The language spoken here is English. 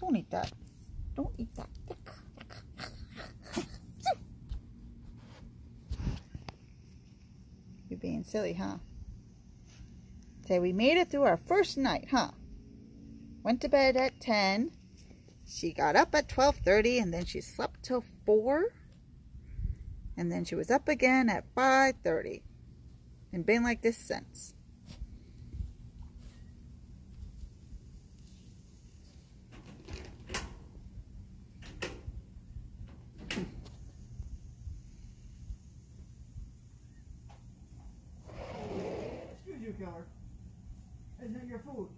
Don't eat that. Don't eat that. You're being silly, huh? Say, we made it through our first night, huh? Went to bed at 10. She got up at 12.30 and then she slept till 4. And then she was up again at 5.30. And been like this since. Isn't it your food?